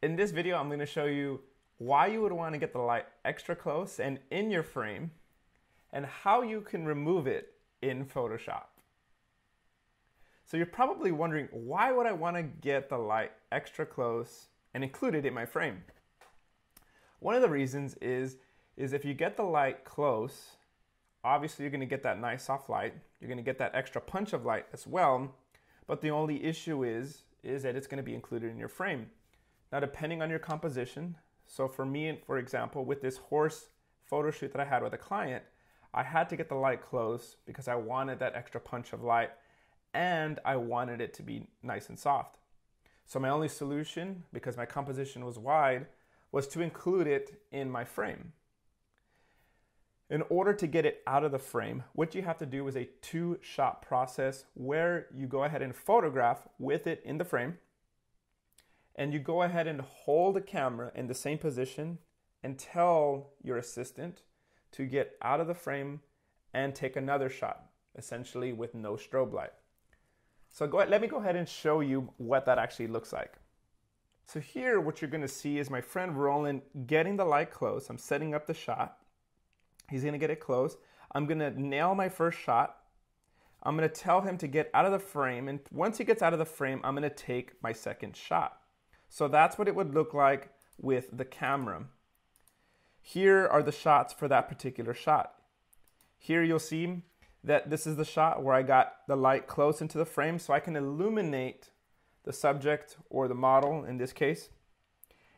In this video, I'm gonna show you why you would wanna get the light extra close and in your frame, and how you can remove it in Photoshop. So you're probably wondering, why would I wanna get the light extra close and include it in my frame? One of the reasons is, is if you get the light close, obviously you're gonna get that nice soft light, you're gonna get that extra punch of light as well, but the only issue is, is that it's gonna be included in your frame. Now, depending on your composition, so for me, for example, with this horse photo shoot that I had with a client, I had to get the light close because I wanted that extra punch of light and I wanted it to be nice and soft. So my only solution, because my composition was wide, was to include it in my frame. In order to get it out of the frame, what you have to do is a two shot process where you go ahead and photograph with it in the frame and you go ahead and hold the camera in the same position and tell your assistant to get out of the frame and take another shot, essentially with no strobe light. So go ahead, let me go ahead and show you what that actually looks like. So here, what you're gonna see is my friend Roland getting the light close. I'm setting up the shot. He's gonna get it close. I'm gonna nail my first shot. I'm gonna tell him to get out of the frame. And once he gets out of the frame, I'm gonna take my second shot. So that's what it would look like with the camera. Here are the shots for that particular shot. Here you'll see that this is the shot where I got the light close into the frame so I can illuminate the subject or the model in this case.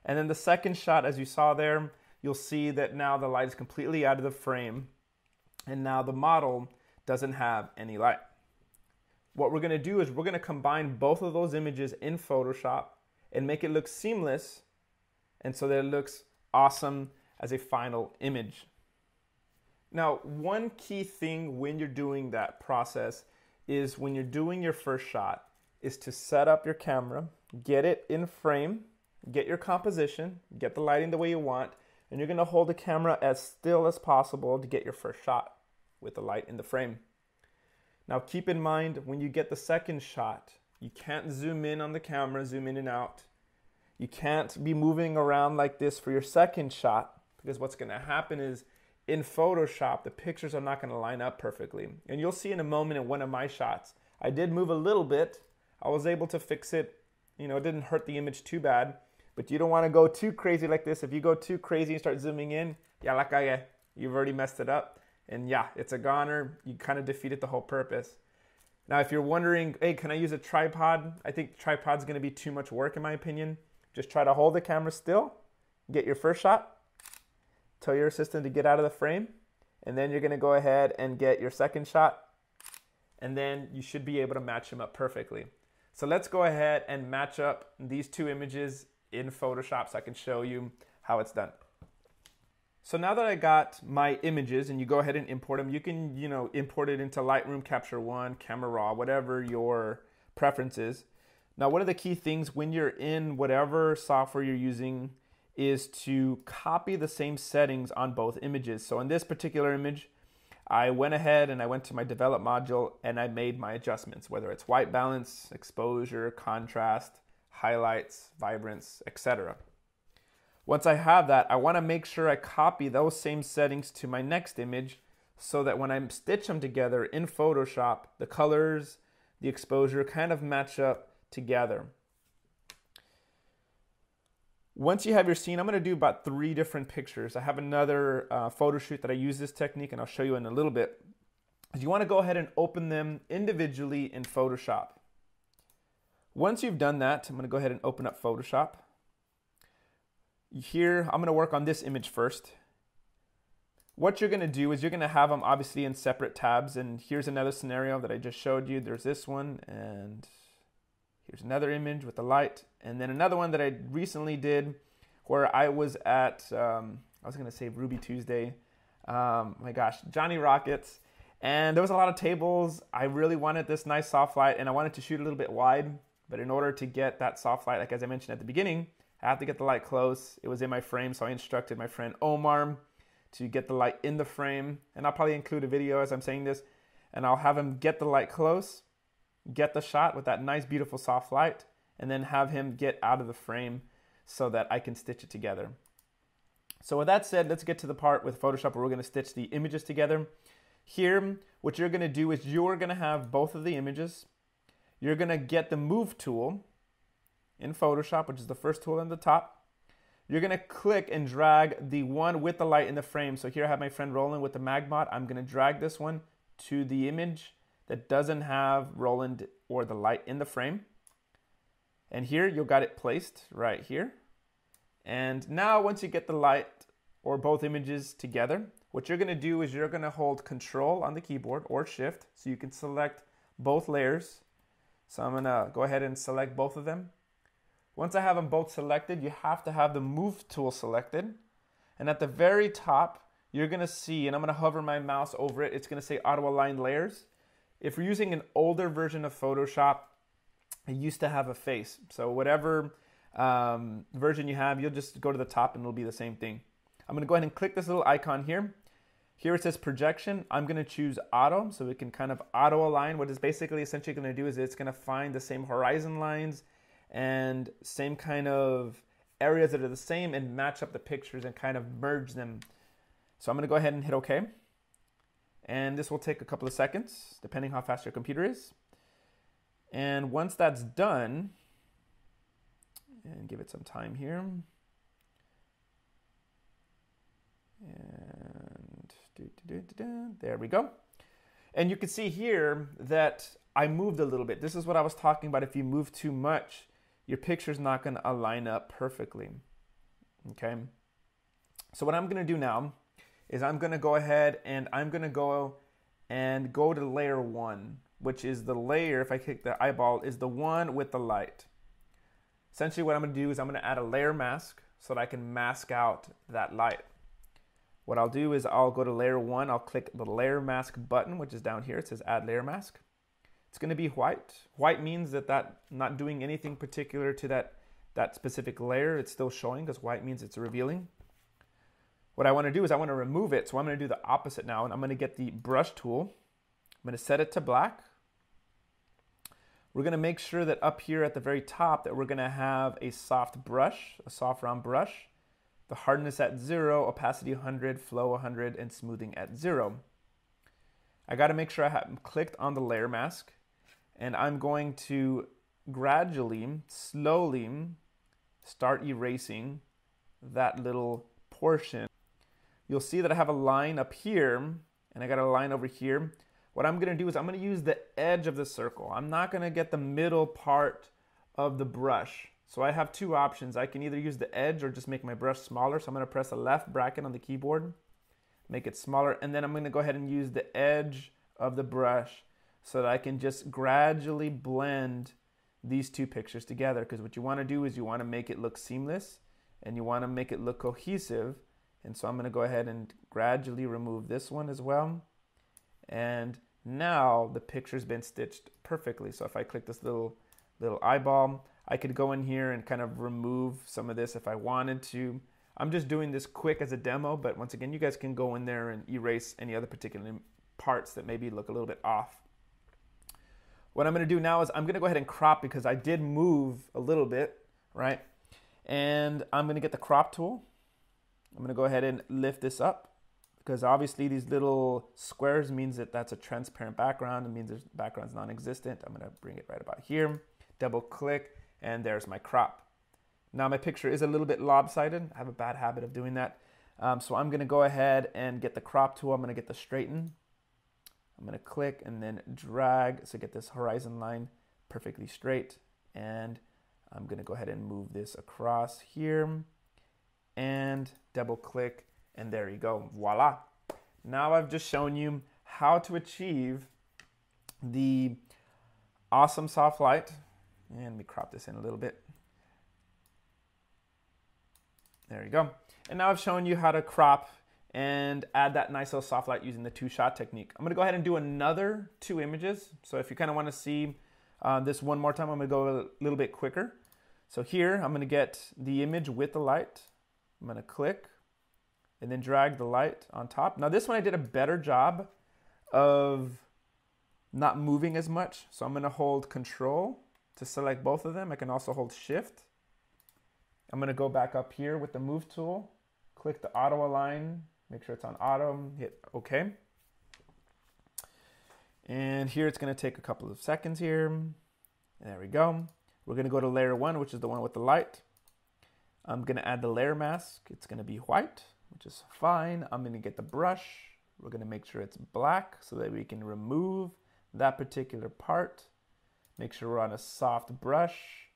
And then the second shot, as you saw there, you'll see that now the light is completely out of the frame and now the model doesn't have any light. What we're gonna do is we're gonna combine both of those images in Photoshop and make it look seamless and so that it looks awesome as a final image. Now, one key thing when you're doing that process is when you're doing your first shot is to set up your camera, get it in frame, get your composition, get the lighting the way you want, and you're gonna hold the camera as still as possible to get your first shot with the light in the frame. Now keep in mind when you get the second shot, you can't zoom in on the camera, zoom in and out. You can't be moving around like this for your second shot because what's going to happen is in Photoshop, the pictures are not going to line up perfectly. And you'll see in a moment in one of my shots, I did move a little bit. I was able to fix it. You know, it didn't hurt the image too bad. But you don't want to go too crazy like this. If you go too crazy and start zooming in, yeah, like I, you've already messed it up. And yeah, it's a goner. You kind of defeated the whole purpose. Now, if you're wondering, hey, can I use a tripod? I think tripod's gonna be too much work in my opinion. Just try to hold the camera still, get your first shot, tell your assistant to get out of the frame, and then you're gonna go ahead and get your second shot, and then you should be able to match them up perfectly. So let's go ahead and match up these two images in Photoshop so I can show you how it's done. So now that I got my images and you go ahead and import them, you can, you know, import it into Lightroom, Capture One, Camera Raw, whatever your preference is. Now, one of the key things when you're in whatever software you're using is to copy the same settings on both images. So in this particular image, I went ahead and I went to my develop module and I made my adjustments, whether it's white balance, exposure, contrast, highlights, vibrance, etc. Once I have that, I want to make sure I copy those same settings to my next image so that when I stitch them together in Photoshop, the colors, the exposure kind of match up together. Once you have your scene, I'm going to do about three different pictures. I have another uh, photo shoot that I use this technique and I'll show you in a little bit. You want to go ahead and open them individually in Photoshop. Once you've done that, I'm going to go ahead and open up Photoshop. Here, I'm to work on this image first. What you're to do is you're to have them obviously in separate tabs. And here's another scenario that I just showed you. There's this one and here's another image with the light. And then another one that I recently did where I was at, um, I was to say Ruby Tuesday. Um, my gosh, Johnny Rockets. And there was a lot of tables. I really wanted this nice soft light and I wanted to shoot a little bit wide. But in order to get that soft light, like as I mentioned at the beginning, I have to get the light close. It was in my frame, so I instructed my friend Omar to get the light in the frame. And I'll probably include a video as I'm saying this. And I'll have him get the light close, get the shot with that nice, beautiful soft light, and then have him get out of the frame so that I can stitch it together. So with that said, let's get to the part with Photoshop where we're gonna stitch the images together. Here, what you're gonna do is you're gonna have both of the images. You're gonna get the Move tool in Photoshop, which is the first tool on the top. You're gonna click and drag the one with the light in the frame. So here I have my friend Roland with the Magmod. I'm gonna drag this one to the image that doesn't have Roland or the light in the frame. And here you'll got it placed right here. And now once you get the light or both images together, what you're gonna do is you're gonna hold control on the keyboard or shift so you can select both layers. So I'm gonna go ahead and select both of them. Once I have them both selected, you have to have the move tool selected. And at the very top, you're gonna see, and I'm gonna hover my mouse over it, it's gonna say auto align layers. If you're using an older version of Photoshop, it used to have a face. So whatever um, version you have, you'll just go to the top and it'll be the same thing. I'm gonna go ahead and click this little icon here. Here it says projection. I'm gonna choose auto so it can kind of auto align. What it's basically essentially gonna do is it's gonna find the same horizon lines and same kind of areas that are the same and match up the pictures and kind of merge them. So I'm gonna go ahead and hit okay. And this will take a couple of seconds, depending how fast your computer is. And once that's done, and give it some time here. And there we go. And you can see here that I moved a little bit. This is what I was talking about. If you move too much, your picture's not going to align up perfectly. Okay. So what I'm going to do now is I'm going to go ahead and I'm going to go and go to layer one, which is the layer, if I click the eyeball, is the one with the light. Essentially what I'm gonna do is I'm gonna add a layer mask so that I can mask out that light. What I'll do is I'll go to layer one, I'll click the layer mask button, which is down here. It says add layer mask. It's gonna be white. White means that that not doing anything particular to that, that specific layer. It's still showing because white means it's revealing. What I wanna do is I wanna remove it. So I'm gonna do the opposite now and I'm gonna get the brush tool. I'm gonna set it to black. We're gonna make sure that up here at the very top that we're gonna have a soft brush, a soft round brush, the hardness at zero, opacity 100, flow 100, and smoothing at zero. I gotta make sure I have clicked on the layer mask and I'm going to gradually, slowly start erasing that little portion. You'll see that I have a line up here and I got a line over here. What I'm gonna do is I'm gonna use the edge of the circle. I'm not gonna get the middle part of the brush. So I have two options. I can either use the edge or just make my brush smaller. So I'm gonna press the left bracket on the keyboard, make it smaller, and then I'm gonna go ahead and use the edge of the brush so that I can just gradually blend these two pictures together. Because what you wanna do is you wanna make it look seamless and you wanna make it look cohesive. And so I'm gonna go ahead and gradually remove this one as well and now the picture's been stitched perfectly. So if I click this little little eyeball, I could go in here and kind of remove some of this if I wanted to. I'm just doing this quick as a demo, but once again, you guys can go in there and erase any other particular parts that maybe look a little bit off. What I'm gonna do now is I'm gonna go ahead and crop because I did move a little bit, right? And I'm gonna get the crop tool. I'm gonna go ahead and lift this up because obviously these little squares means that that's a transparent background. It means the background's non-existent. I'm gonna bring it right about here, double click, and there's my crop. Now my picture is a little bit lopsided. I have a bad habit of doing that. Um, so I'm gonna go ahead and get the crop tool. I'm gonna get the straighten. I'm gonna click and then drag so get this horizon line perfectly straight. And I'm gonna go ahead and move this across here and double click and there you go, voila. Now I've just shown you how to achieve the awesome soft light. And let me crop this in a little bit. There you go. And now I've shown you how to crop and add that nice little soft light using the two shot technique. I'm gonna go ahead and do another two images. So if you kind of wanna see uh, this one more time, I'm gonna go a little bit quicker. So here, I'm gonna get the image with the light. I'm gonna click, and then drag the light on top. Now this one I did a better job of not moving as much. So I'm gonna hold control to select both of them. I can also hold shift I'm gonna go back up here with the move tool, click the auto align, make sure it's on auto, hit okay. And here it's gonna take a couple of seconds here. There we go. We're gonna go to layer one, which is the one with the light. I'm gonna add the layer mask. It's gonna be white, which is fine. I'm gonna get the brush. We're gonna make sure it's black so that we can remove that particular part. Make sure we're on a soft brush.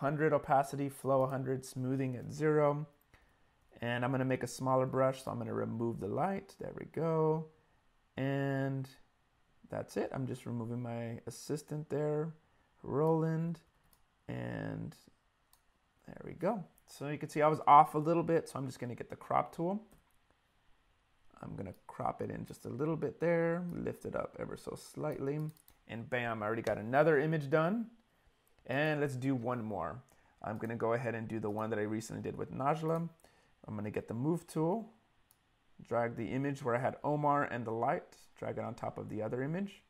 100 opacity, flow 100, smoothing at zero. And I'm gonna make a smaller brush, so I'm gonna remove the light. There we go. And that's it. I'm just removing my assistant there, Roland. And there we go. So you can see I was off a little bit, so I'm just gonna get the crop tool. I'm gonna crop it in just a little bit there, lift it up ever so slightly, and bam, I already got another image done. And let's do one more. I'm gonna go ahead and do the one that I recently did with Najla. I'm gonna get the move tool, drag the image where I had Omar and the light, drag it on top of the other image.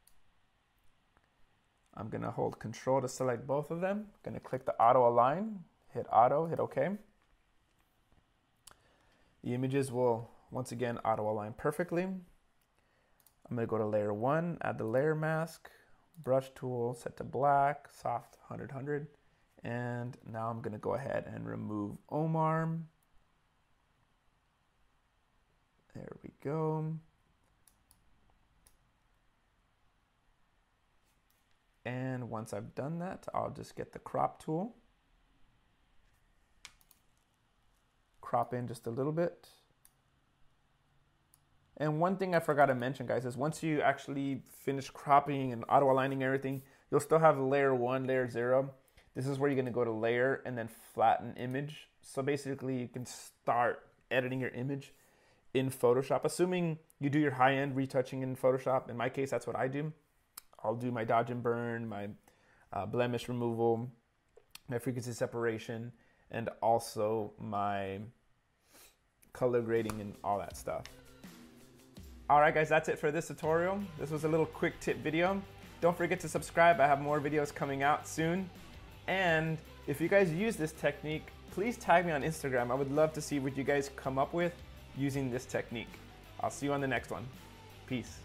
I'm gonna hold control to select both of them. I'm Gonna click the auto align, hit auto, hit OK. The images will once again auto align perfectly. I'm gonna go to layer one, add the layer mask, brush tool, set to black, soft 100, 100. And now I'm gonna go ahead and remove Omar. There we go. And once I've done that, I'll just get the crop tool. Crop in just a little bit. And one thing I forgot to mention, guys, is once you actually finish cropping and auto aligning everything, you'll still have layer one, layer zero. This is where you're gonna go to layer and then flatten image. So basically you can start editing your image in Photoshop, assuming you do your high end retouching in Photoshop. In my case, that's what I do. I'll do my dodge and burn, my uh, blemish removal, my frequency separation, and also my color grading and all that stuff. All right, guys, that's it for this tutorial. This was a little quick tip video. Don't forget to subscribe. I have more videos coming out soon. And if you guys use this technique, please tag me on Instagram. I would love to see what you guys come up with using this technique. I'll see you on the next one. Peace.